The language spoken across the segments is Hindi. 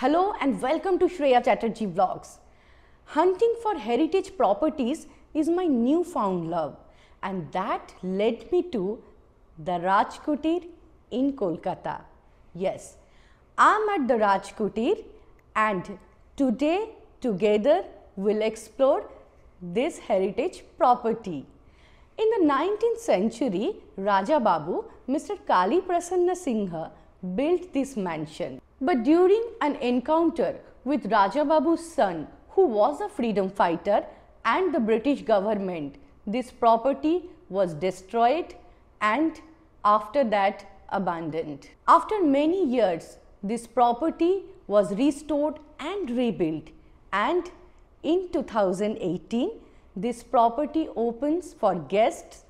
Hello and welcome to Shreya Chatterjee Vlogs. Hunting for heritage properties is my newfound love, and that led me to the Rajkutir in Kolkata. Yes, I'm at the Rajkutir, and today together we'll explore this heritage property. In the 19th century, Raja Babu, Mr. Kali Prasanna Singha, built this mansion. But during an encounter with Raja Babu's son, who was a freedom fighter, and the British government, this property was destroyed and after that abandoned. After many years, this property was restored and rebuilt and in 2018, this property opens for guests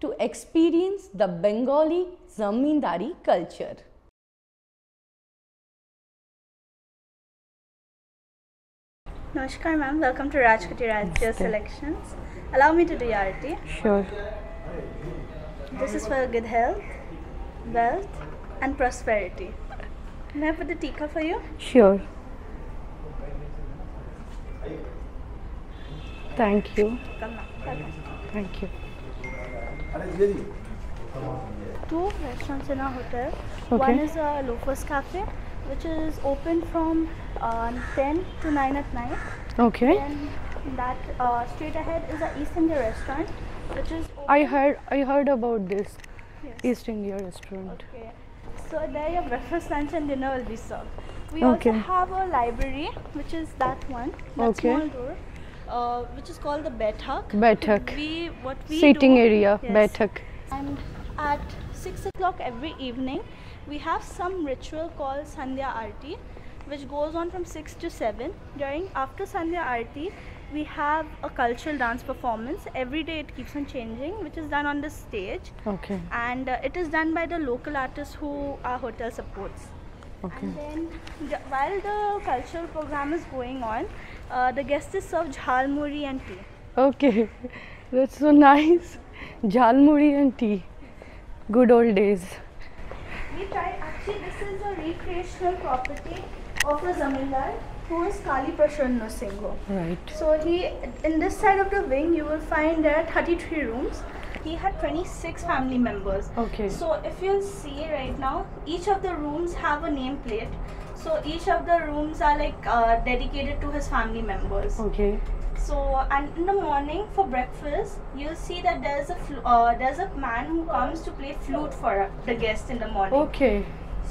to experience the Bengali Zamindari culture. Namaskar ma'am, welcome to Rajkoti Rajya Selections. Allow me to do Yarati. Sure. This is for good health, wealth and prosperity. May I put the tika for you? Sure. Thank you. Come now. Thank you. Two restaurants in our hotel. Okay. One is a Loafers Cafe, which is open from uh, 10 to 9 at night. Okay. Then that uh, straight ahead is a East India restaurant, which is open. I heard I heard about this Yes. East India restaurant. Okay. So there your breakfast, lunch and dinner will be served. We Okay. also have a library, which is that one, that Okay. small door, uh, which is called the Bethak. Baitak. We what we Seating do, area, Yes. Baitak. And at six o'clock every evening, we have some ritual called Sandhya Arti, which goes on from six to seven. During after Sandhya Arti, we have a cultural dance performance. Every day it keeps on changing, which is done on the stage Okay. and uh, it is done by the local artists who our hotel supports. Okay. And then the, while the cultural program is going on, uh, the guests is served jhalmuri and tea. Okay. That's so nice. Jalmuri and tea. Good old days. We tried actually this is a recreational property of a zamindar who is Kali Prasanna Singh. Right. So he in this side of the wing you will find there are 33 rooms. He had 26 family members. Okay. So if you'll see right now, each of the rooms have a nameplate. So each of the rooms are like uh, dedicated to his family members. Okay. So and in the morning for breakfast, you'll see that there's a fl- uh, there's a man who comes to play flute for the guests in the morning. Okay.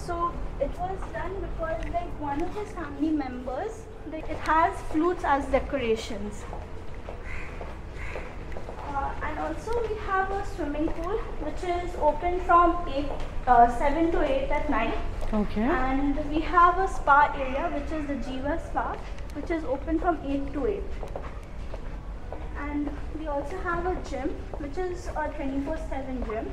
So it was done because like one of his family members, like, it has flutes as decorations. Uh, and also we have a swimming pool which is open from 8, uh, 7 to 8 at night. Okay. And we have a spa area which is the Jiva Spa which is open from 8 to 8. And we also have a gym which is a 24-7 gym.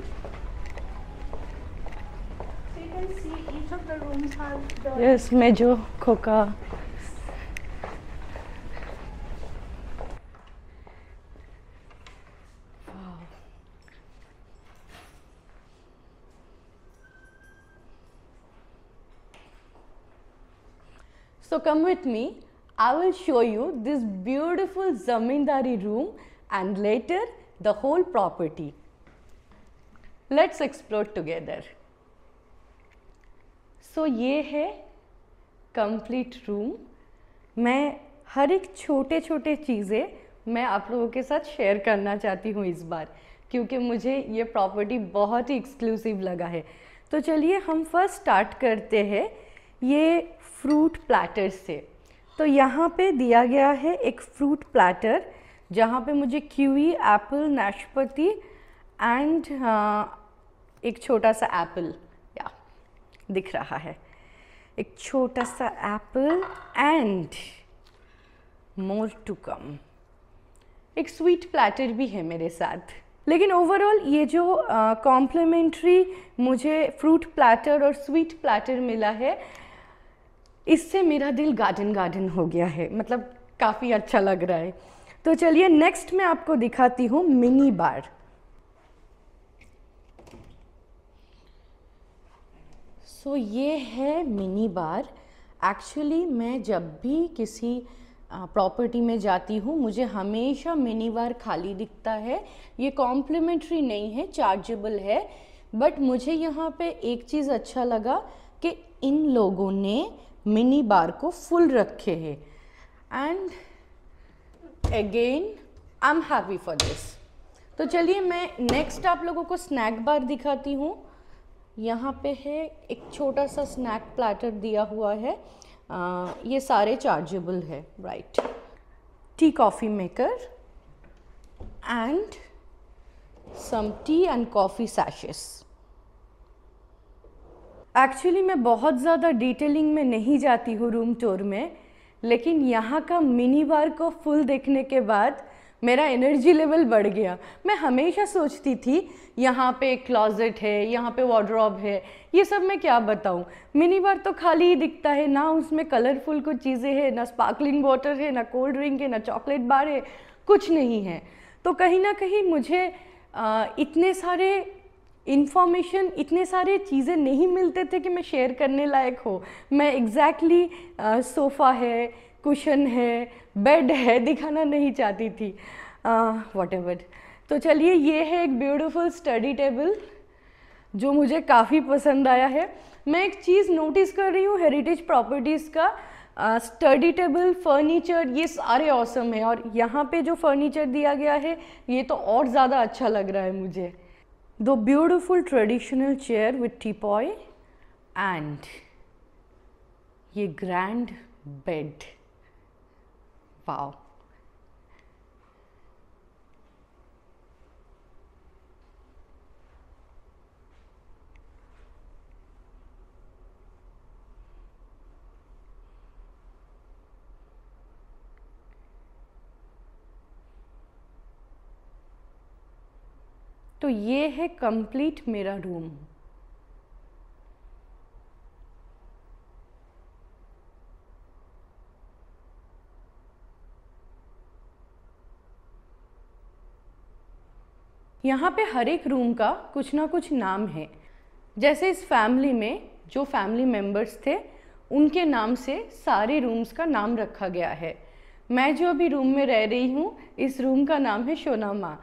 So you can see each of the rooms have the Yes, Mejo, Coca. Wow. So come with me. I will show you this beautiful zamindari room and later the whole property. Let's explore together. सो ये है कंप्लीट रूम मैं हर एक छोटे छोटे चीज़ें मैं आप लोगों के साथ शेयर करना चाहती हूँ इस बार, क्योंकि मुझे ये प्रॉपर्टी बहुत ही एक्सक्लूसिव लगा है तो चलिए हम फ़र्स्ट स्टार्ट करते हैं ये फ्रूट प्लैटर से तो यहाँ पे दिया गया है एक फ्रूट प्लेटर, जहाँ पे मुझे कीवी एप्पल नाशपाती एंड एक छोटा सा एप्पल या, दिख रहा है। एक छोटा सा apple and more to come एक स्वीट प्लेटर भी है मेरे साथ। लेकिन ओवरऑल ये जो कॉम्प्लीमेंट्री मुझे फ्रूट प्लेटर और स्वीट प्लेटर मिला है इससे मेरा दिल गार्डन गार्डन हो गया है। मतलब काफ़ी अच्छा लग रहा है। तो चलिए नेक्स्ट मैं आपको दिखाती हूँ मिनी बार सो so, ये है मिनी बार एक्चुअली मैं जब भी किसी प्रॉपर्टी में जाती हूँ मुझे हमेशा मिनी बार खाली दिखता है। ये कॉम्प्लीमेंट्री नहीं है चार्जेबल है। बट मुझे यहाँ पे एक चीज़ अच्छा लगा कि इन लोगों ने मिनी बार को फुल रखे हैं। And again I am happy for this तो चलिए मैं नेक्स्ट आप लोगों को स्नैक बार दिखाती हूँ। यहाँ पे है एक छोटा सा स्नैक प्लेटर दिया हुआ है। आ, ये सारे चार्जेबल है right tea coffee maker and some tea and coffee सैशेस actually मैं बहुत ज़्यादा डिटेलिंग में नहीं जाती हूँ रूम टूर में लेकिन यहाँ का मिनी बार को फुल देखने के बाद मेरा एनर्जी लेवल बढ़ गया। मैं हमेशा सोचती थी यहाँ पे क्लॉजेट है यहाँ पे वार्ड्रॉब है ये सब मैं क्या बताऊँ? मिनी बार तो खाली ही दिखता है ना उसमें कलरफुल कुछ चीज़ें हैं ना स्पार्कलिंग वाटर है ना कोल्ड ड्रिंक है ना चॉकलेट बार है कुछ नहीं है। तो कहीं ना कहीं मुझे आ, इतने सारे इन्फॉर्मेशन इतने सारे चीज़ें नहीं मिलते थे कि मैं शेयर करने लायक हो। मैं एग्जैक्टली exactly, सोफ़ा है कुशन है बेड है दिखाना नहीं चाहती थी। वॉट एवर तो चलिए ये है एक ब्यूटीफुल स्टडी टेबल जो मुझे काफ़ी पसंद आया है। मैं एक चीज़ नोटिस कर रही हूँ हेरिटेज प्रॉपर्टीज़ का। स्टडी टेबल फर्नीचर ये सारे औसम है और यहाँ पे जो फर्नीचर दिया गया है ये तो और ज़्यादा अच्छा लग रहा है मुझे। the beautiful traditional chair with teapoy and a grand bed. Wow. तो ये है कंप्लीट मेरा रूम यहाँ पे हर एक रूम का कुछ ना कुछ नाम है. जैसे इस फैमिली में, जो फैमिली मेंबर्स थे, उनके नाम से सारे रूम्स का नाम रखा गया है. मैं जो अभी रूम में रह रही हूँ, इस रूम का नाम है शोनामा.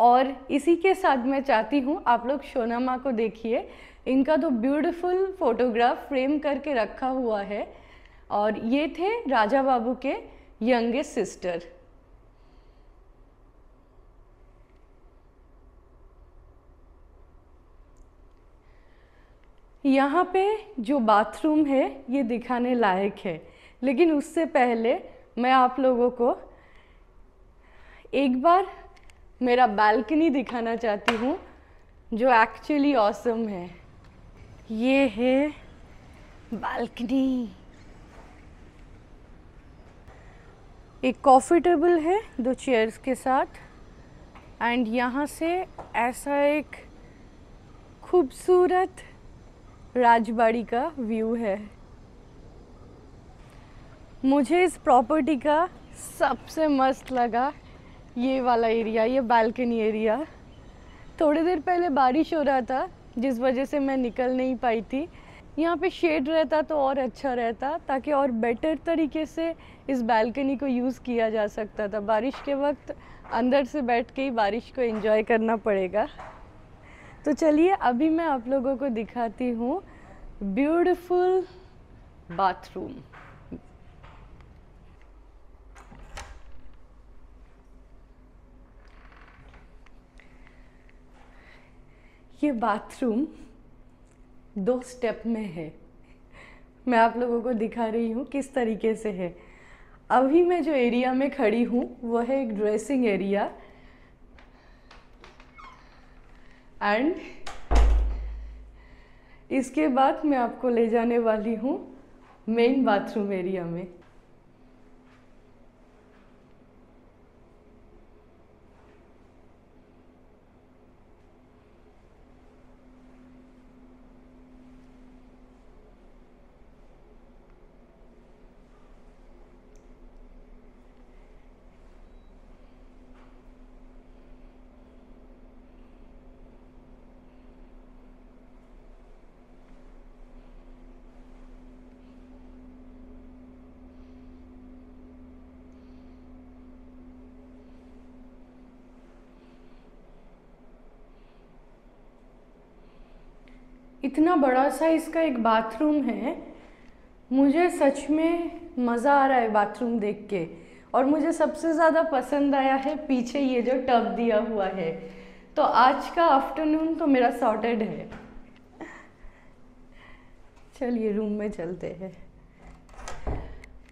और इसी के साथ मैं चाहती हूँ आप लोग शोनामा को देखिए। इनका तो ब्यूटीफुल फोटोग्राफ फ्रेम करके रखा हुआ है। और ये थे राजा बाबू के यंगेस्ट सिस्टर यहाँ पे जो बाथरूम है, ये दिखाने लायक है। लेकिन उससे पहले मैं आप लोगों को एक बार मेरा बालकनी दिखाना चाहती हूँ, जो एक्चुअली ऑसम है। ये है बालकनी एक कॉफ़ी टेबल है, दो चेयर्स के साथ। एंड यहाँ से ऐसा एक खूबसूरत राजबाड़ी का व्यू है। मुझे इस प्रॉपर्टी का सबसे मस्त लगा ये वाला एरिया ये बालकनी एरिया थोड़ी देर पहले बारिश हो रहा था, जिस वजह से मैं निकल नहीं पाई थी। यहाँ पे शेड रहता तो और अच्छा रहता, ताकि और बेटर तरीके से इस बालकनी को यूज़ किया जा सकता था। बारिश के वक्त अंदर से बैठ के ही बारिश को एंजॉय करना पड़ेगा। तो चलिए, अभी मैं आप लोगों को दिखाती हूँ। ब्यूटीफुल बाथरूम ये बाथरूम दो स्टेप में है। मैं आप लोगों को दिखा रही हूँ किस तरीके से है। अभी मैं जो एरिया में खड़ी हूँ, वह है एक ड्रेसिंग एरिया एंड इसके बाद मैं आपको ले जाने वाली हूँ मेन बाथरूम एरिया में। इतना बड़ा सा इसका एक बाथरूम है, मुझे सच में मज़ा आ रहा है बाथरूम देख के। और मुझे सबसे ज़्यादा पसंद आया है पीछे ये जो टब दिया हुआ है। तो आज का आफ्टरनून तो मेरा सॉर्टेड है। चलिए रूम में चलते हैं।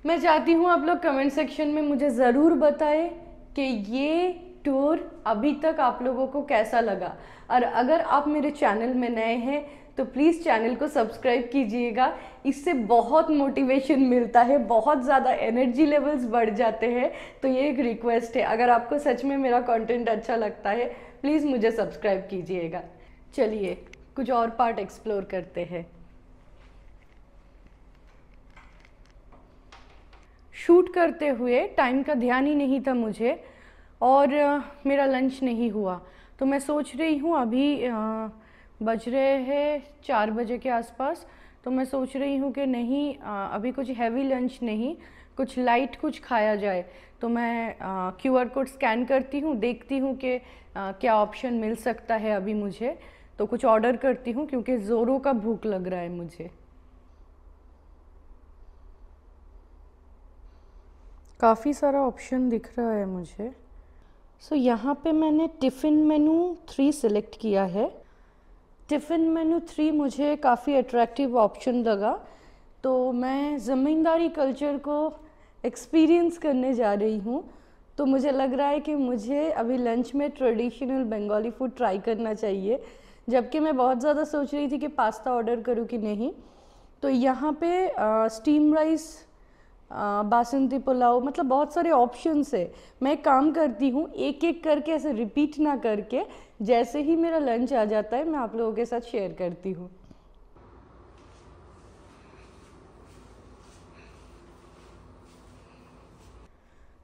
मैं चाहती हूँ आप लोग कमेंट सेक्शन में मुझे ज़रूर बताएँ कि ये टूर अभी तक आप लोगों को कैसा लगा। और अगर आप मेरे चैनल में नए हैं तो प्लीज़ चैनल को सब्सक्राइब कीजिएगा। इससे बहुत मोटिवेशन मिलता है बहुत ज़्यादा एनर्जी लेवल्स बढ़ जाते हैं। तो ये एक रिक्वेस्ट है। अगर आपको सच में मेरा कंटेंट अच्छा लगता है प्लीज़ मुझे सब्सक्राइब कीजिएगा। चलिए कुछ और पार्ट एक्सप्लोर करते हैं। शूट करते हुए टाइम का ध्यान ही नहीं था मुझे और मेरा लंच नहीं हुआ। तो मैं सोच रही हूँ अभी आ, बज रहे हैं चार बजे के आसपास तो मैं सोच रही हूँ कि नहीं अभी कुछ हैवी लंच नहीं कुछ लाइट कुछ खाया जाए तो मैं क्यू आर कोड स्कैन करती हूँ देखती हूँ कि क्या ऑप्शन मिल सकता है अभी मुझे तो कुछ ऑर्डर करती हूँ क्योंकि ज़ोरों का भूख लग रहा है मुझे। काफ़ी सारा ऑप्शन दिख रहा है मुझे। सो so, यहाँ पे मैंने टिफ़िन मेनू थ्री सिलेक्ट किया है। टिफ़िन मेनू थ्री मुझे काफ़ी अट्रैक्टिव ऑप्शन लगा तो मैं ज़मींदारी कल्चर को एक्सपीरियंस करने जा रही हूँ। तो मुझे लग रहा है कि मुझे अभी लंच में ट्रेडिशनल बंगाली फ़ूड ट्राई करना चाहिए, जबकि मैं बहुत ज़्यादा सोच रही थी कि पास्ता ऑर्डर करूँ कि नहीं। तो यहाँ पे स्टीम राइस बासंती पुलाव मतलब बहुत सारे ऑप्शंस है। मैं काम करती हूँ एक एक करके ऐसे रिपीट ना करके, जैसे ही मेरा लंच आ जाता है, मैं आप लोगों के साथ शेयर करती हूँ।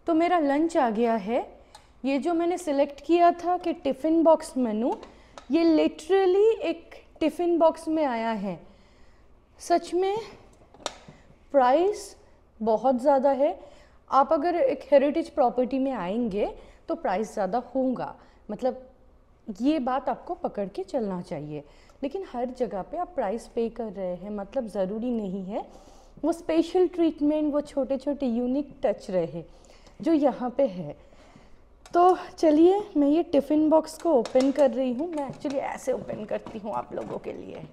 तो मेरा लंच आ गया है। ये जो मैंने सिलेक्ट किया था कि टिफ़िन बॉक्स मेनू ये लिटरली एक टिफ़िन बॉक्स में आया है। सच में प्राइस बहुत ज़्यादा है। आप अगर एक हेरिटेज प्रॉपर्टी में आएँगे तो प्राइस ज़्यादा होगा। मतलब ये बात आपको पकड़ के चलना चाहिए। लेकिन हर जगह पे आप प्राइस पे कर रहे हैं मतलब ज़रूरी नहीं है। वो स्पेशल ट्रीटमेंट वो छोटे छोटे यूनिक टच रहे, जो यहाँ पे है। तो चलिए, मैं ये टिफ़िन बॉक्स को ओपन कर रही हूँ। मैं एक्चुअली ऐसे ओपन करती हूँ आप लोगों के लिए।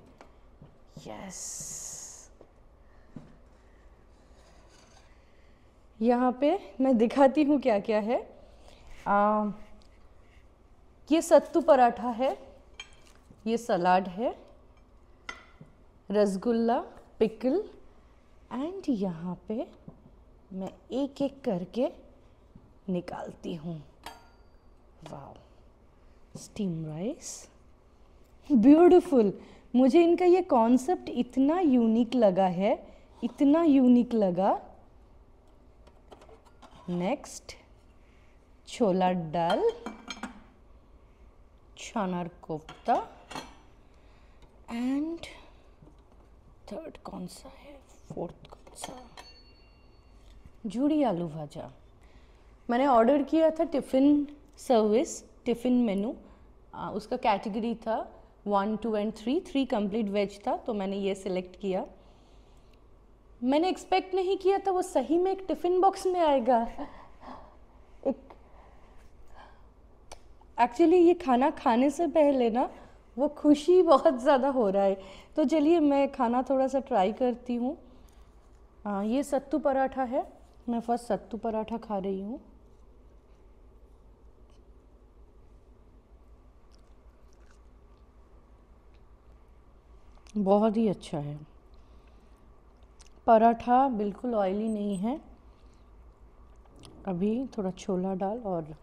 यस यहाँ पे मैं दिखाती हूँ क्या क्या है। आ, ये सत्तू पराठा है ये सलाद है रसगुल्ला पिकल एंड यहाँ पे मैं एक एक करके निकालती हूँ। वाह स्टीम राइस ब्यूटीफुल मुझे इनका ये कॉन्सेप्ट इतना यूनिक लगा है इतना यूनिक लगा। नेक्स्ट छोला दाल चनार कोफ्ता एंड थर्ड कौन सा है? फोर्थ कौन सा? जूड़ी आलू भाजा। मैंने ऑर्डर किया था टिफ़िन सर्विस टिफ़िन मेनू उसका कैटेगरी था one two and three three complete veg था तो मैंने ये सिलेक्ट किया। मैंने एक्सपेक्ट नहीं किया था वो सही में एक टिफ़िन बॉक्स में आएगा। एक एक्चुअली ये खाना खाने से पहले ना, वो खुशी बहुत ज़्यादा हो रहा है। तो चलिए मैं खाना थोड़ा सा ट्राई करती हूँ। ये सत्तू पराठा है। मैं फ़र्स्ट सत्तू पराठा खा रही हूँ। बहुत ही अच्छा है। पराठा बिल्कुल ऑयली नहीं है। अभी थोड़ा छोला डाल और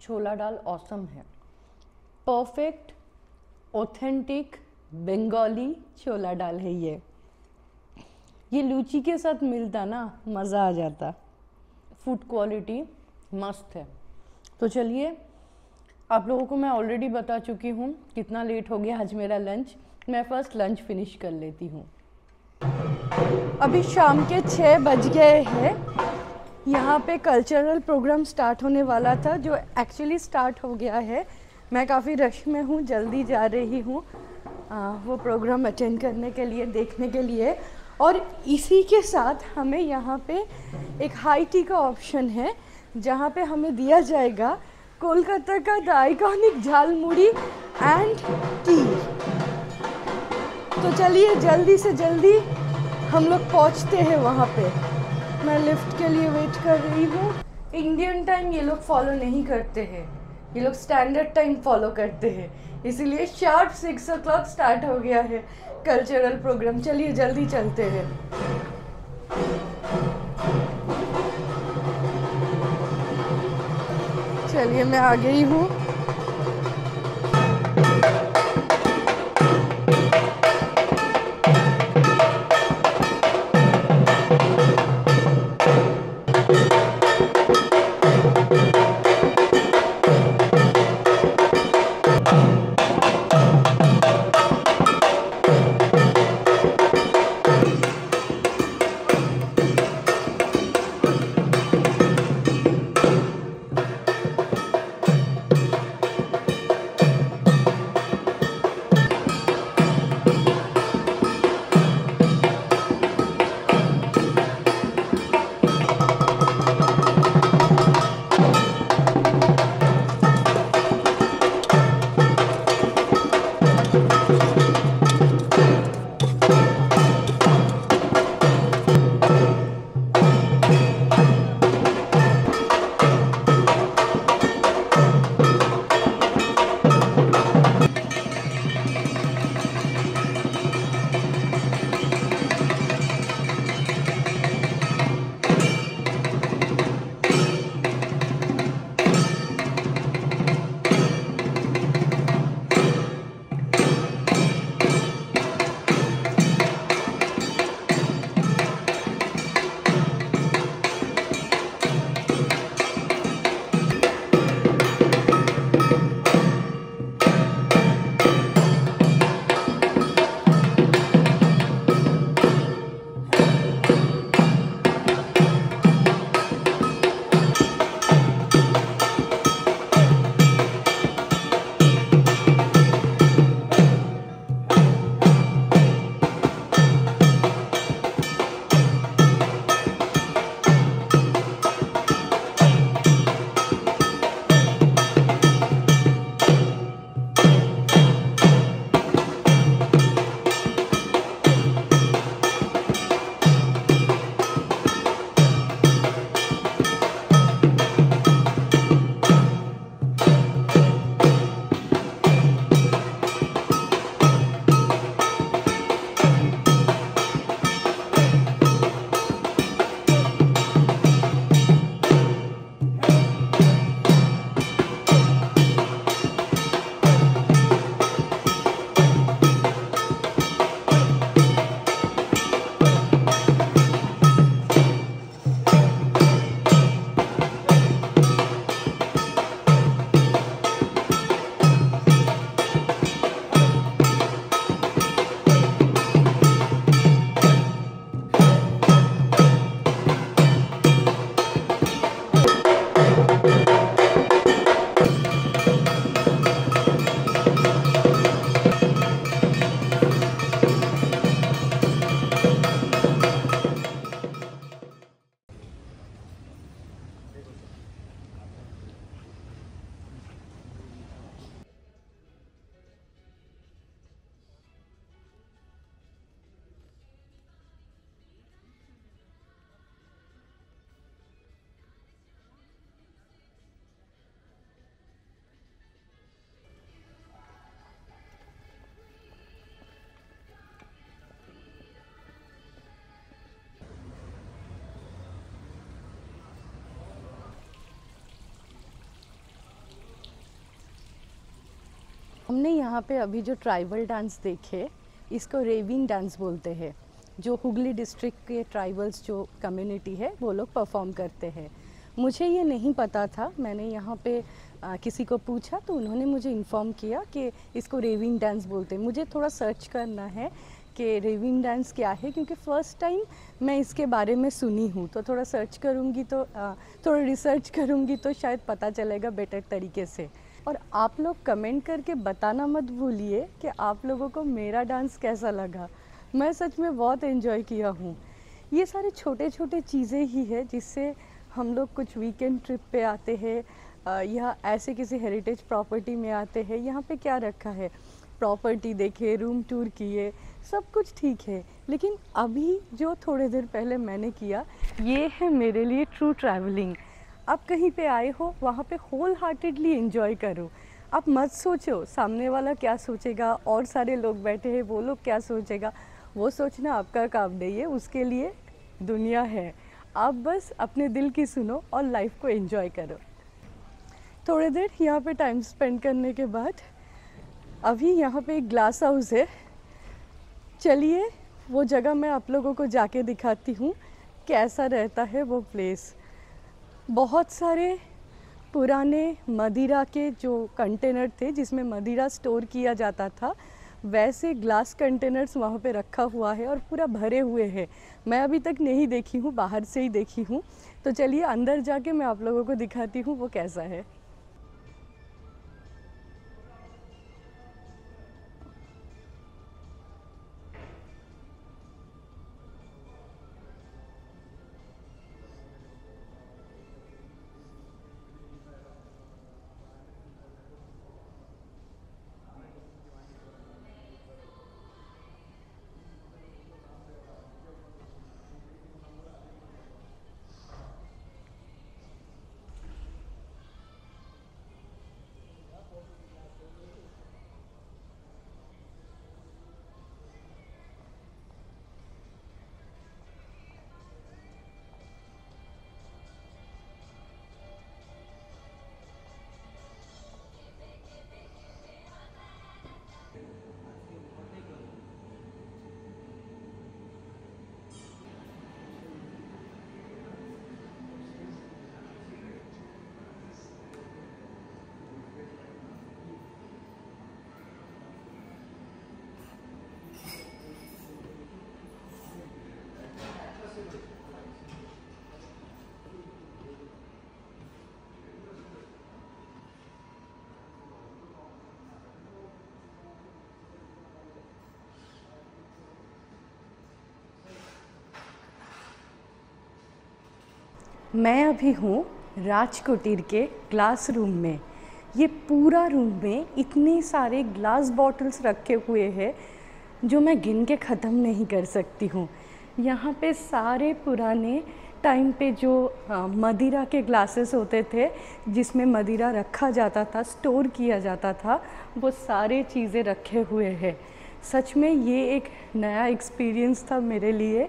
छोला डाल औसम है। परफेक्ट ऑथेंटिक बंगाली छोला डाल है ये। ये लूची के साथ मिलता ना, मज़ा आ जाता। फ़ूड क्वालिटी मस्त है। तो चलिए, आप लोगों को मैं ऑलरेडी बता चुकी हूँ कितना लेट हो गया आज मेरा लंच मैं फ़र्स्ट लंच फिनिश कर लेती हूँ। अभी शाम के छः बज गए हैं। यहाँ पे कल्चरल प्रोग्राम स्टार्ट होने वाला था, जो एक्चुअली स्टार्ट हो गया है। मैं काफ़ी रश में हूँ, जल्दी जा रही हूँ वो प्रोग्राम अटेंड करने के लिए, देखने के लिए। और इसी के साथ हमें यहाँ पे एक हाई टी का ऑप्शन है। जहाँ पे हमें दिया जाएगा कोलकाता का the iconic jhalmuri and tea तो चलिए, जल्दी से जल्दी हम लोग पहुँचते हैं वहाँ पे। मैं लिफ्ट के लिए वेट कर रही हूँ। इंडियन टाइम ये लोग फॉलो नहीं करते हैं। ये लोग स्टैंडर्ड टाइम फॉलो करते हैं। इसीलिए sharp six o'clock start हो गया है। कल्चरल प्रोग्राम चलिए, जल्दी चलते हैं। चलिए मैं आ गई हूँ। यहाँ पे अभी जो ट्राइबल डांस देखे इसको रेविंग डांस बोलते हैं। जो हुगली डिस्ट्रिक्ट के ट्राइबल्स जो कम्युनिटी है वो लोग परफॉर्म करते हैं। मुझे ये नहीं पता था मैंने यहाँ पे आ, किसी को पूछा तो उन्होंने मुझे इन्फॉर्म किया कि इसको रेविंग डांस बोलते हैं। मुझे थोड़ा सर्च करना है कि रेविंग डांस क्या है क्योंकि फ़र्स्ट टाइम मैं इसके बारे में सुनी हूँ। तो थोड़ा सर्च करूँगी तो थोड़ा रिसर्च करूँगी तो शायद पता चलेगा बेटर तरीके से। और आप लोग कमेंट करके बताना मत भूलिए कि आप लोगों को मेरा डांस कैसा लगा। मैं सच में बहुत इन्जॉय किया हूँ। ये सारे छोटे छोटे चीज़ें ही है जिससे हम लोग कुछ वीकेंड ट्रिप पे आते हैं। या ऐसे किसी हेरिटेज प्रॉपर्टी में आते हैं। यहाँ पे क्या रखा है? प्रॉपर्टी देखे रूम टूर किए, सब कुछ ठीक है। लेकिन अभी जो थोड़े देर पहले मैंने किया, ये है मेरे लिए ट्रू ट्रैवलिंग आप कहीं पे आए हो, वहाँ पे होल हार्टेडली इन्जॉय करो। आप मत सोचो, सामने वाला क्या सोचेगा, और सारे लोग बैठे हैं, वो लोग क्या सोचेगा। वो सोचना आपका काम नहीं है, उसके लिए दुनिया है। आप बस अपने दिल की सुनो और लाइफ को एंजॉय करो। थोड़ी देर यहाँ पे टाइम स्पेंड करने के बाद, अभी यहाँ पे एक ग्लास हाउस है। चलिए, वो जगह मैं आप लोगों को जाके दिखाती हूँ, कैसा रहता है वो प्लेस बहुत सारे पुराने मदिरा के जो कंटेनर थे, जिसमें मदिरा स्टोर किया जाता था, वैसे ग्लास कंटेनर्स वहाँ पे रखा हुआ है और पूरा भरे हुए हैं। मैं अभी तक नहीं देखी हूँ, बाहर से ही देखी हूँ। तो चलिए अंदर जाके मैं आप लोगों को दिखाती हूँ वो कैसा है। मैं अभी हूँ राजकुटीर के ग्लास रूम में। ये पूरा रूम में इतने सारे ग्लास बॉटल्स रखे हुए हैं जो मैं गिन के ख़त्म नहीं कर सकती हूँ। यहाँ पे सारे पुराने टाइम पे जो मदिरा के ग्लासेस होते थे, जिसमें मदिरा रखा जाता था, स्टोर किया जाता था, वो सारे चीज़ें रखे हुए हैं। सच में ये एक नया एक्सपीरियंस था मेरे लिए।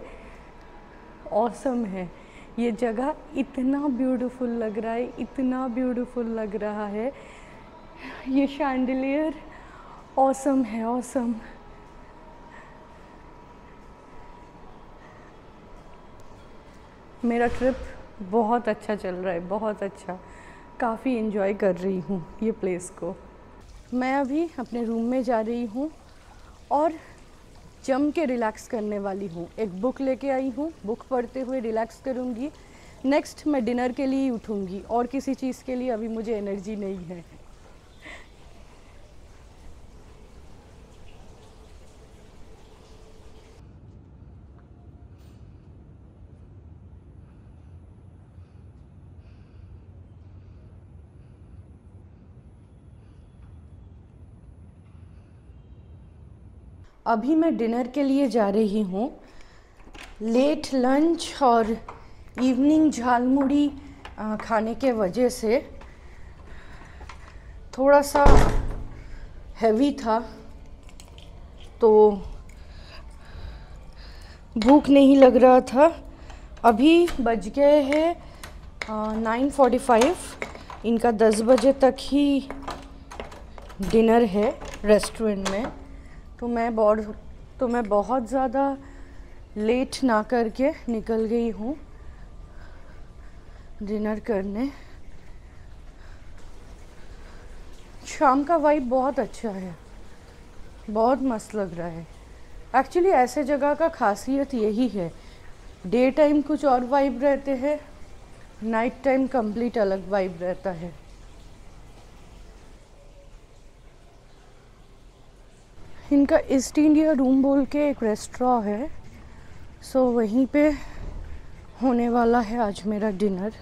औसम है। ये जगह इतना ब्यूटीफुल लग रहा है, इतना ब्यूटीफुल लग रहा है। ये शैंडलियर औसम है औसम मेरा ट्रिप बहुत अच्छा चल रहा है, बहुत अच्छा। काफ़ी इन्जॉय कर रही हूँ ये प्लेस को। मैं अभी अपने रूम में जा रही हूँ और जम के रिलैक्स करने वाली हूँ। एक बुक लेके आई हूँ। बुक पढ़ते हुए रिलैक्स करूँगी। नेक्स्ट मैं डिनर के लिए उठूँगी। और किसी चीज़ के लिए अभी मुझे एनर्जी नहीं है। अभी मैं डिनर के लिए जा रही हूँ। लेट लंच और इवनिंग झालमुड़ी खाने के वजह से थोड़ा सा हैवी था। तो भूख नहीं लग रहा था। अभी बज गए हैं नाइन फोर्टी फाइव इनका दस बजे तक ही डिनर है रेस्टोरेंट में। तो मैं बहुत तो मैं बहुत ज़्यादा लेट ना करके निकल गई हूँ डिनर करने। शाम का वाइब बहुत अच्छा है। बहुत मस्त लग रहा है। एक्चुअली ऐसे जगह का खासियत यही है। डे टाइम कुछ और वाइब रहते हैं नाइट टाइम कंप्लीट अलग वाइब रहता है। इनका ईस्ट इंडिया रूम बोल के एक रेस्टोरेंट है। सो वहीं पे होने वाला है आज मेरा डिनर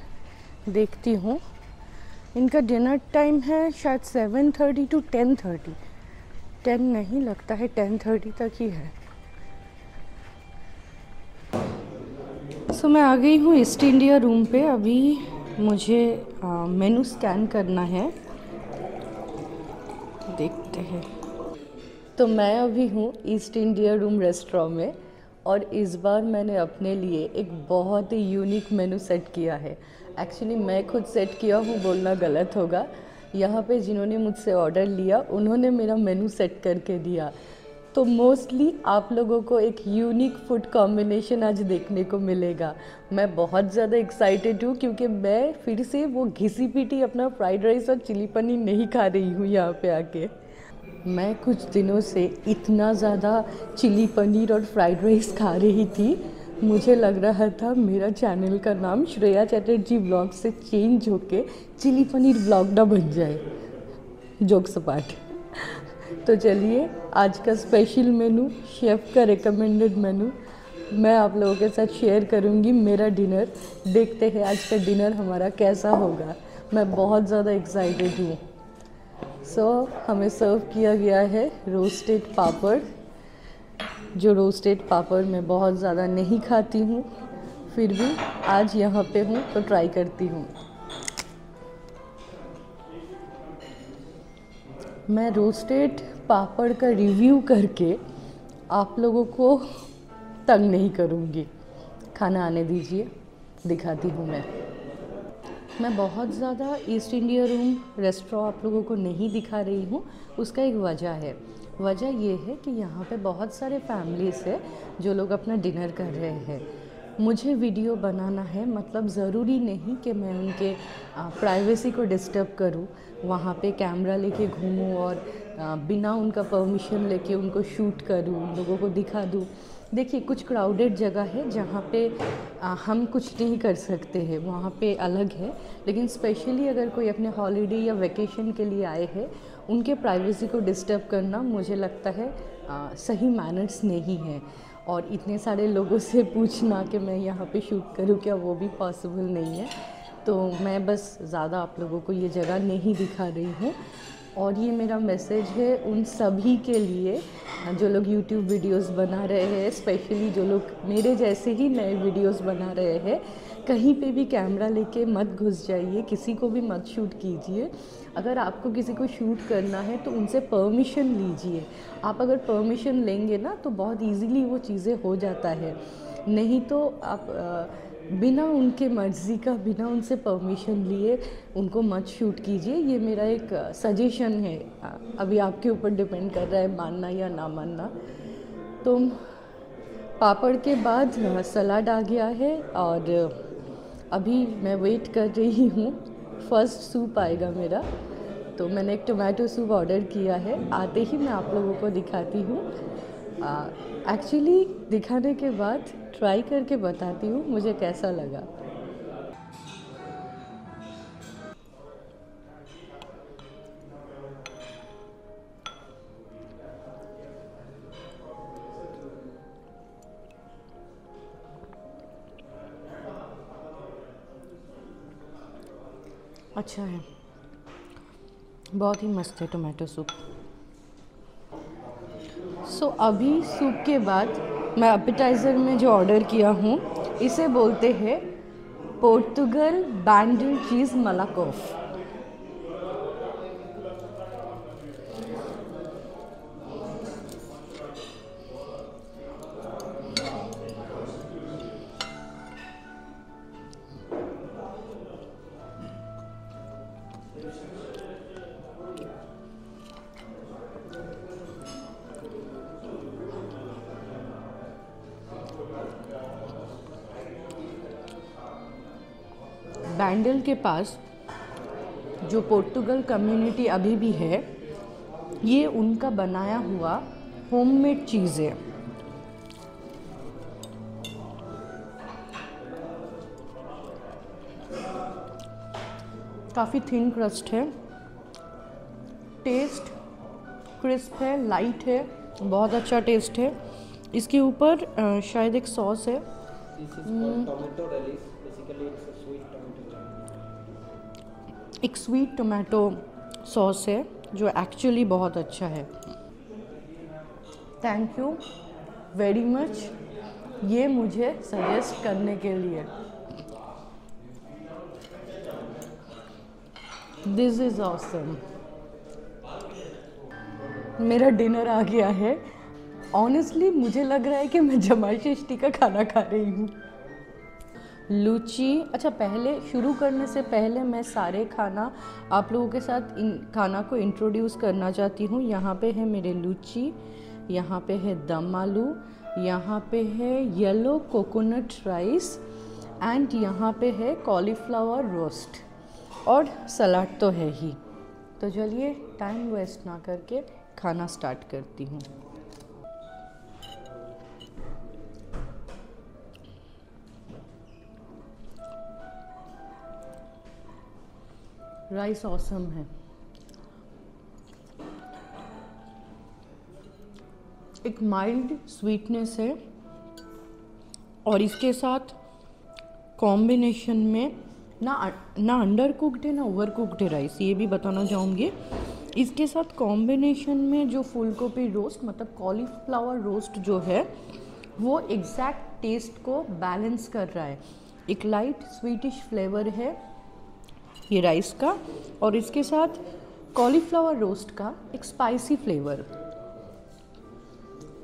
देखती हूँ। इनका डिनर टाइम है शायद seven thirty to ten thirty ten नहीं लगता है टेन थर्टी तक ही है। सो so, मैं आ गई हूँ ईस्ट इंडिया रूम पे। अभी मुझे मेनू स्कैन करना है। देखते हैं। तो मैं अभी हूँ ईस्ट इंडिया रूम रेस्टोरेंट में और इस बार मैंने अपने लिए एक बहुत ही यूनिक मेनू सेट किया है। एक्चुअली मैं खुद सेट किया हूँ, बोलना गलत होगा। यहाँ पे जिन्होंने मुझसे ऑर्डर लिया, उन्होंने मेरा मेनू सेट करके दिया। तो मोस्टली आप लोगों को एक यूनिक फ़ूड कॉम्बिनेशन आज देखने को मिलेगा। मैं बहुत ज़्यादा एक्साइटेड हूँ क्योंकि मैं फिर से वो घिसी पीटी अपना फ्राइड राइस और चिली पनीर नहीं खा रही हूँ यहाँ पे आके। मैं कुछ दिनों से इतना ज़्यादा चिली पनीर और फ्राइड राइस खा रही थी। मुझे लग रहा था मेरा चैनल का नाम श्रेया चैटर्जी ब्लॉग से चेंज होके चिली पनीर ब्लॉग ना बन जाए। जोक सपाट तो चलिए, आज का स्पेशल मेनू शेफ़ का रिकमेंडेड मेनू मैं आप लोगों के साथ शेयर करूँगी मेरा डिनर देखते हैं आज का डिनर हमारा कैसा होगा। मैं बहुत ज़्यादा एक्साइटेड हूँ। सो so, हमें सर्व किया गया है रोस्टेड पापड़ जो रोस्टेड पापड़ मैं बहुत ज़्यादा नहीं खाती हूँ फिर भी आज यहाँ पे हूँ तो ट्राई करती हूँ। मैं रोस्टेड पापड़ का रिव्यू करके आप लोगों को तंग नहीं करूँगी। खाना आने दीजिए दिखाती हूँ मैं। मैं बहुत ज़्यादा ईस्ट इंडिया रूम रेस्टोरेंट आप लोगों को नहीं दिखा रही हूँ, उसका एक वजह है। वजह ये है कि यहाँ पे बहुत सारे फैमिलीज़ है जो लोग अपना डिनर कर रहे हैं। मुझे वीडियो बनाना है मतलब ज़रूरी नहीं कि मैं उनके प्राइवेसी को डिस्टर्ब करूँ। वहाँ पे कैमरा लेके घूमूँ और बिना उनका परमिशन लेके उनको शूट करूँ उन लोगों को दिखा दूँ। देखिए कुछ क्राउडेड जगह है जहाँ पे आ, हम कुछ नहीं कर सकते हैं। वहाँ पे अलग है। लेकिन स्पेशली अगर कोई अपने हॉलीडे या वेकेशन के लिए आए हैं उनके प्राइवेसी को डिस्टर्ब करना मुझे लगता है आ, सही मैनर्स नहीं है। और इतने सारे लोगों से पूछना कि मैं यहाँ पे शूट करूँ क्या वो भी पॉसिबल नहीं है? तो मैं बस ज़्यादा आप लोगों को ये जगह नहीं दिखा रही हूँ। और ये मेरा मैसेज है उन सभी के लिए जो लोग यूट्यूब वीडियोस बना रहे हैं स्पेशली जो लोग मेरे जैसे ही नए वीडियोस बना रहे हैं कहीं पे भी कैमरा लेके मत घुस जाइए किसी को भी मत शूट कीजिए। अगर आपको किसी को शूट करना है तो उनसे परमिशन लीजिए। आप अगर परमिशन लेंगे ना तो बहुत इजीली वो चीज़ें हो जाता है। नहीं तो आप आ, बिना उनके मर्ज़ी का, बिना उनसे परमिशन लिए उनको मत शूट कीजिए। ये मेरा एक सजेशन है। अभी आपके ऊपर डिपेंड कर रहा है मानना या ना मानना। तो पापड़ के बाद सलाद आ गया है और अभी मैं वेट कर रही हूँ। फ़र्स्ट सूप आएगा मेरा। तो मैंने एक टोमेटो सूप ऑर्डर किया है। आते ही मैं आप लोगों को दिखाती हूँ। एक्चुअली दिखाने के बाद ट्राई करके बताती हूँ मुझे कैसा लगा। अच्छा है। बहुत ही मस्त है टोमेटो सूप सो so, अभी सूप के बाद मैं अपेटाइज़र में जो ऑर्डर किया हूँ इसे बोलते हैं पोर्तुगल बैंडल चीज़ मलाकोफ़ के पास जो पोर्टुगल कम्युनिटी अभी भी है, ये उनका बनाया हुआ होममेड चीज़ है। काफ़ी थिन क्रस्ट है। टेस्ट क्रिस्प है लाइट है, बहुत अच्छा टेस्ट है। इसके ऊपर शायद एक सॉस है। एक स्वीट टोमेटो सॉस है, जो एक्चुअली बहुत अच्छा है। थैंक यू वेरी मच ये मुझे सजेस्ट करने के लिए। दिस इज़ ऑसम मेरा डिनर आ गया है। ऑनेस्टली मुझे लग रहा है कि मैं जमाई षष्ठी का खाना खा रही हूँ। लूची। अच्छा पहले, शुरू करने से पहले मैं सारे खाना आप लोगों के साथ इन, खाना को इंट्रोड्यूस करना चाहती हूँ। यहाँ पे है मेरे लूची, यहाँ पे है दम आलू, यहाँ पे है येलो कोकोनट राइस एंड यहाँ पे है कॉलीफ्लावर रोस्ट और सलाद तो है ही। तो चलिए टाइम वेस्ट ना करके खाना स्टार्ट करती हूँ। राइस ऑसम है। एक माइल्ड स्वीटनेस है। और इसके साथ कॉम्बिनेशन में ना ना अंडर कुकड है, ना ओवर कुकड है राइस ये भी बताना चाहूँगी। इसके साथ कॉम्बिनेशन में जो फूलगोभी रोस्ट मतलब कॉलीफ्लावर रोस्ट जो है, वो एग्जैक्ट टेस्ट को बैलेंस कर रहा है। एक लाइट स्वीटिश फ्लेवर है। ये राइस का और इसके साथ कॉलीफ्लावर रोस्ट का एक स्पाइसी फ्लेवर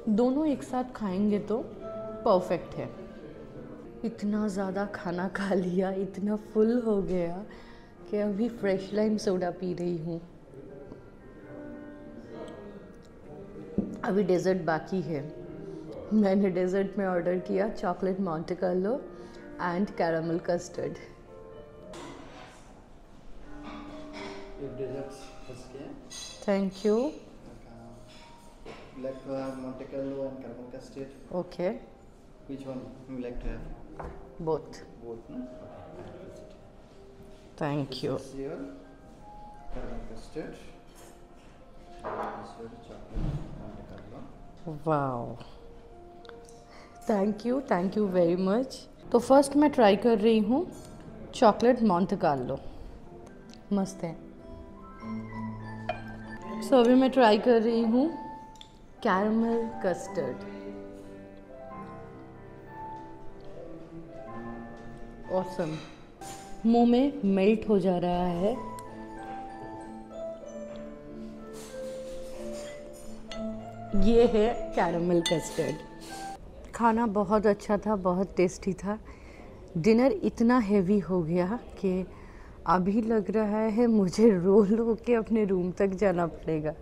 दोनों एक साथ खाएँगे तो परफेक्ट है। इतना ज़्यादा खाना खा लिया, इतना फुल हो गया कि अभी फ्रेश लाइम सोडा पी रही हूँ। अभी डेजर्ट बाकी है। मैंने डेजर्ट में ऑर्डर किया chocolate Monte Carlo and caramel custard Your desserts first, yeah? Thank you Black uh, Monte Carlo and caramel custard. Okay Which one you like to have? Both Both, no? Okay. Thank you This is your caramel custard. This is your chocolate Monte Carlo. Wow thank you thank you very much तो फ़र्स्ट मैं ट्राई कर रही हूँ चॉकलेट मॉन्ट कार्लो मस्त है सो अभी मैं ट्राई कर रही हूँ कैरमल कस्टर्ड ऑसम मुँह में मेल्ट हो जा रहा है। ये है कैरमल कस्टर्ड खाना बहुत अच्छा था, बहुत टेस्टी था। डिनर इतना हैवी हो गया कि अभी लग रहा है मुझे रो रोल होके अपने रूम तक जाना पड़ेगा।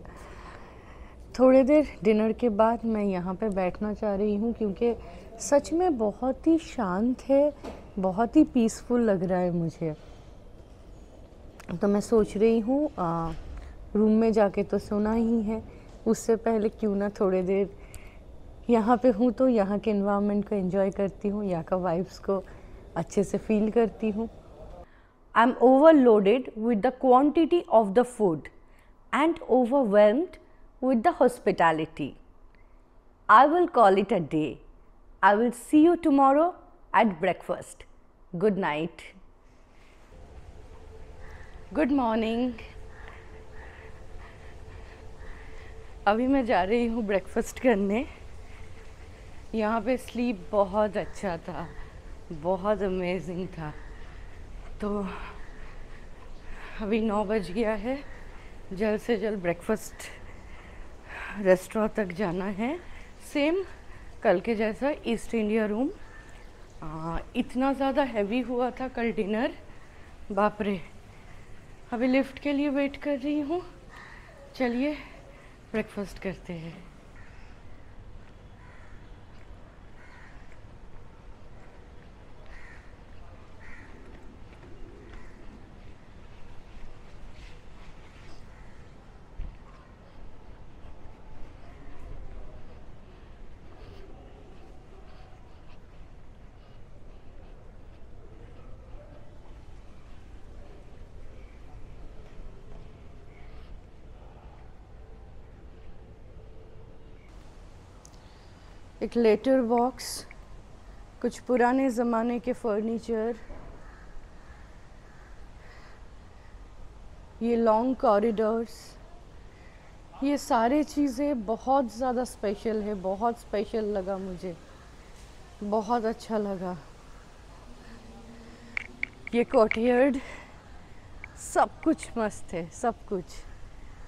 थोड़ी देर डिनर के बाद मैं यहाँ पे बैठना चाह रही हूँ क्योंकि सच में बहुत ही शांत है, बहुत ही पीसफुल लग रहा है मुझे। तो मैं सोच रही हूँ रूम में जाके तो सोना ही है। उससे पहले क्यों ना थोड़ी देर यहाँ पे हूँ तो यहाँ के इन्वायरमेंट को एंजॉय करती हूँ, यहाँ का वाइब्स को अच्छे से फील करती हूँ। I am overloaded with the quantity of the food and overwhelmed with the hospitality. I will call it a day. I will see you tomorrow at breakfast. Good night. Good morning. अभी मैं जा रही हूँ ब्रेकफास्ट करने यहाँ पे स्लीप बहुत अच्छा था बहुत अमेजिंग था तो अभी नौ बज गया है। जल्द से जल्द ब्रेकफास्ट रेस्टोरेंट तक जाना है। सेम कल के जैसा ईस्ट इंडिया रूम आ, इतना ज़्यादा हैवी हुआ था कल डिनर बाप रे अभी लिफ्ट के लिए वेट कर रही हूँ। चलिए ब्रेकफास्ट करते हैं। एक लेटर बॉक्स कुछ पुराने ज़माने के फर्नीचर ये लॉन्ग कॉरिडोर्स ये सारे चीज़ें बहुत ज़्यादा स्पेशल है, बहुत स्पेशल लगा मुझे। बहुत अच्छा लगा। ये कोटियर्ड सब कुछ मस्त है, सब कुछ।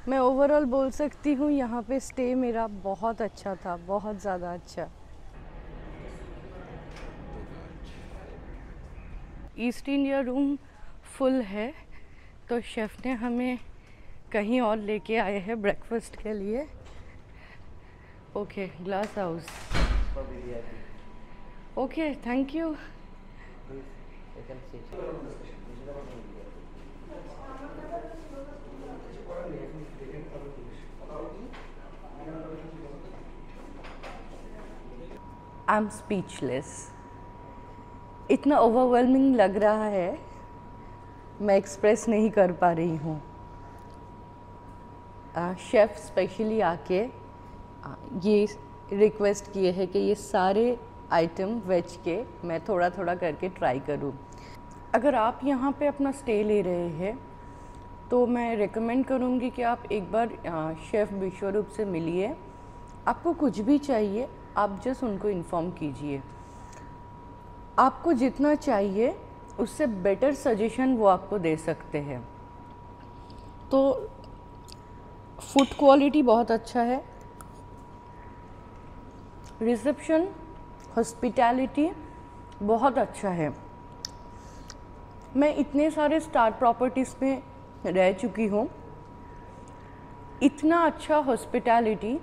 मैं ओवरऑल बोल सकती हूँ, यहाँ पे स्टे मेरा बहुत अच्छा था, बहुत ज़्यादा अच्छा। ईस्ट इंडिया रूम फुल है तो शेफ़ ने हमें कहीं और लेके आए हैं ब्रेकफास्ट के लिए। Okay glass house okay thank you I am speechless इतना ओवरवेलमिंग लग रहा है, मैं एक्सप्रेस नहीं कर पा रही हूँ। शेफ़ स्पेशली आके ये रिक्वेस्ट किए है कि ये सारे आइटम वेज के मैं थोड़ा थोड़ा करके ट्राई करूँ। अगर आप यहाँ पे अपना स्टे ले रहे हैं तो मैं रिकमेंड करूँगी कि आप एक बार शेफ़ विश्वरूप से मिलिए। आपको कुछ भी चाहिए आप जस्ट उनको इन्फॉर्म कीजिए। आपको जितना चाहिए, उससे बेटर सजेशन वो आपको दे सकते हैं। तो फ़ूड क्वालिटी बहुत अच्छा है। रिसेप्शन हॉस्पिटैलिटी बहुत अच्छा है। मैं इतने सारे स्टार प्रॉपर्टीज़ में रह चुकी हूँ। इतना अच्छा हॉस्पिटैलिटी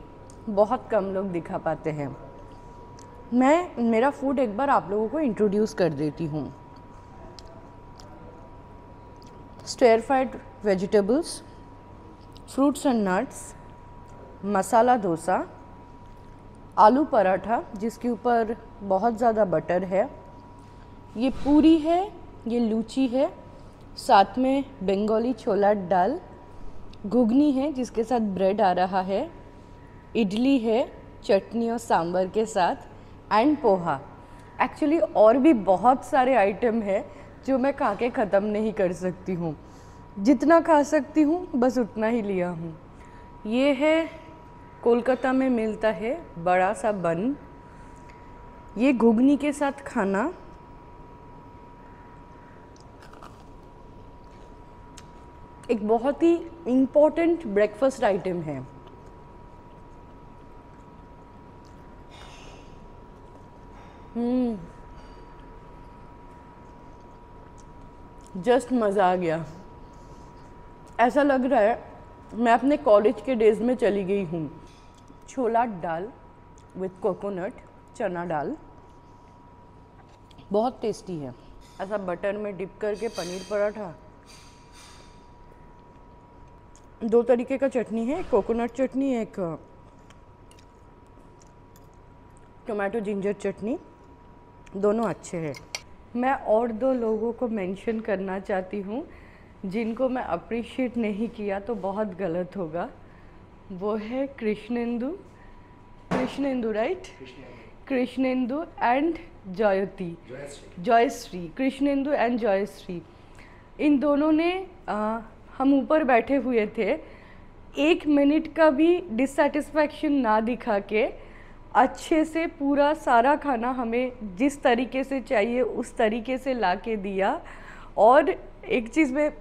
बहुत कम लोग दिखा पाते हैं। मैं, मेरा फ़ूड एक बार आप लोगों को इंट्रोड्यूस कर देती हूँ। Stir fried vegetables fruits and nuts masala dosa aloo paratha, जिसके ऊपर बहुत ज़्यादा बटर है। ये पूरी है, ये लूची है, साथ में बंगाली छोला दाल, घुगनी है, जिसके साथ ब्रेड आ रहा है। इडली है, चटनी और सांभर के साथ एंड पोहा। एक्चुअली और भी बहुत सारे आइटम है जो मैं खा के ख़त्म नहीं कर सकती हूँ। जितना खा सकती हूँ, बस उतना ही लिया हूँ। ये है, कोलकाता में मिलता है बड़ा सा बन। ये घुगनी के साथ खाना। एक बहुत ही इम्पोर्टेंट ब्रेकफास्ट आइटम है। जस्ट मज़ा आ गया। ऐसा लग रहा है, मैं अपने कॉलेज के डेज़ में चली गई हूँ। छोला दाल विथ कोकोनट चना दाल। बहुत टेस्टी है। ऐसा बटर में डिप करके पनीर पराठा। दो तरीके का चटनी है कोकोनट चटनी, एक टोमेटो जिंजर चटनी। दोनों अच्छे हैं। मैं और दो लोगों को मेंशन करना चाहती हूँ। जिनको मैं अप्रिशिएट नहीं किया तो बहुत गलत होगा। वो है Krishnendu. Krishnendu right Krishnendu and Jayati. Jayashree. Krishnendu and Jayashree. इन दोनों ने आ, हम ऊपर बैठे हुए थे। एक मिनट का भी डिससेटिस्फैक्शन ना दिखा के अच्छे से पूरा सारा खाना हमें जिस तरीके से चाहिए, उस तरीके से ला के दिया। और एक चीज़ में,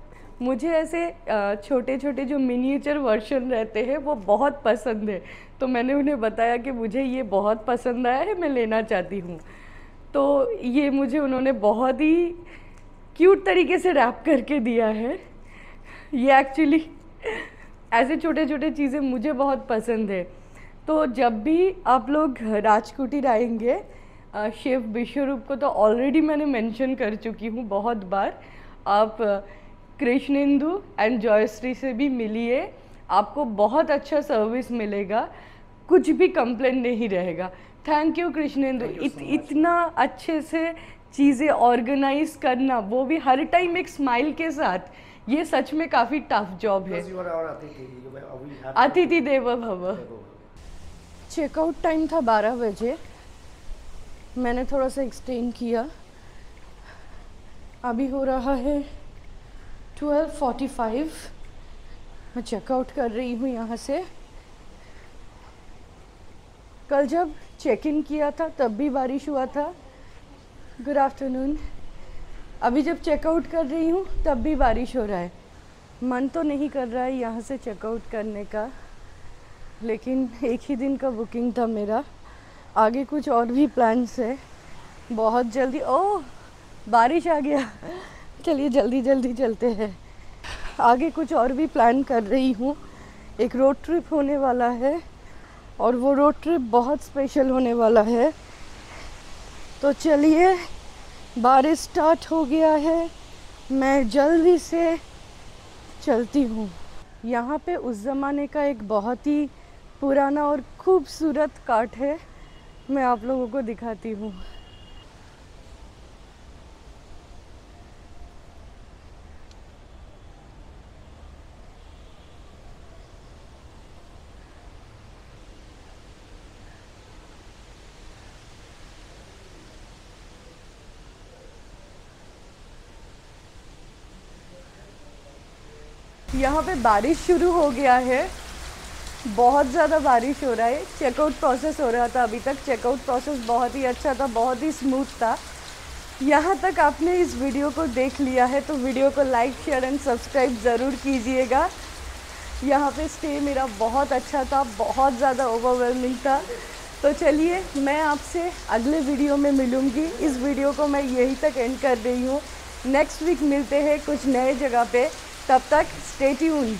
मुझे ऐसे छोटे छोटे जो मिनिएचर वर्शन रहते हैं, वो बहुत पसंद है। तो मैंने उन्हें बताया कि मुझे ये बहुत पसंद आया है, मैं लेना चाहती हूँ। तो ये मुझे उन्होंने बहुत ही क्यूट तरीके से रैप करके दिया है। ये एक्चुअली ऐसे छोटे छोटे चीज़ें मुझे बहुत पसंद है। तो जब भी आप लोग राजकुटीर आएँगे शेफ विश्वरूप को तो ऑलरेडी मैंने मेंशन कर चुकी हूँ बहुत बार। आप कृष्णेंदु एंड जयश्री से भी मिलिए आपको बहुत अच्छा सर्विस मिलेगा। कुछ भी कंप्लेन नहीं रहेगा। Thank you Krishnendu. इत, इतना अच्छे से चीज़ें ऑर्गेनाइज करना वो भी हर टाइम एक स्माइल के साथ ये सच में काफ़ी टफ जॉब है। अतिथि देव भव. चेकआउट टाइम था 12 बजे। मैंने थोड़ा सा एक्सटेंड किया। अभी हो रहा है 12:45 मैं चेकआउट कर रही हूँ यहाँ से। कल जब चेक इन किया था, तब भी बारिश हुआ था। गुड आफ्टरनून अभी जब चेकआउट कर रही हूँ, तब भी बारिश हो रहा है। मन तो नहीं कर रहा है यहाँ से चेकआउट करने का। लेकिन एक ही दिन का बुकिंग था मेरा। आगे कुछ और भी प्लान्स है। बहुत जल्दी ओ बारिश आ गया। चलिए जल्दी जल्दी चलते हैं। आगे कुछ और भी प्लान कर रही हूँ। एक रोड ट्रिप होने वाला है और वो रोड ट्रिप बहुत स्पेशल होने वाला है। तो चलिए, बारिश स्टार्ट हो गया है। मैं जल्दी से चलती हूँ। यहाँ पे उस ज़माने का एक बहुत ही पुराना और खूबसूरत काट है। मैं आप लोगों को दिखाती हूँ। यहाँ पे बारिश शुरू हो गया है। बहुत ज़्यादा बारिश हो रहा है। चेकआउट प्रोसेस हो रहा था अभी तक। चेकआउट प्रोसेस बहुत ही अच्छा था, बहुत ही स्मूथ था। यहाँ तक आपने इस वीडियो को देख लिया है तो वीडियो को लाइक शेयर एंड सब्सक्राइब ज़रूर कीजिएगा। यहाँ पे स्टे मेरा बहुत अच्छा था, बहुत ज़्यादा ओवरवेलमिंग था। तो चलिए, मैं आपसे अगले वीडियो में मिलूँगी। इस वीडियो को मैं यहीं तक एंड कर रही हूँ। नेक्स्ट वीक मिलते हैं कुछ नए जगह पे। तब तक स्टे ट्यून्ड